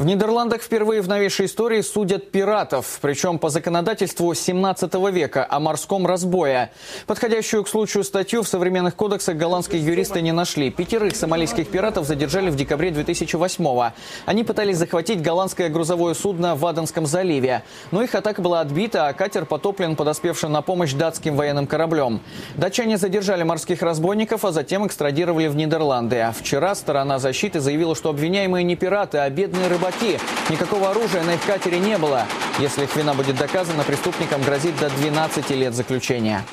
В Нидерландах впервые в новейшей истории судят пиратов, причем по законодательству 17 века о морском разбое. Подходящую к случаю статью в современных кодексах голландские юристы не нашли. Пятерых сомалийских пиратов задержали в декабре 2008-го. Они пытались захватить голландское грузовое судно в Аденском заливе. Но их атака была отбита, а катер потоплен подоспевшим на помощь датским военным кораблем. Датчане задержали морских разбойников, а затем экстрадировали в Нидерланды. Вчера сторона защиты заявила, что обвиняемые не пираты, а бедные рыбаки рыбаки. Никакого оружия на их катере не было. Если их вина будет доказана, преступникам грозит до 12 лет заключения.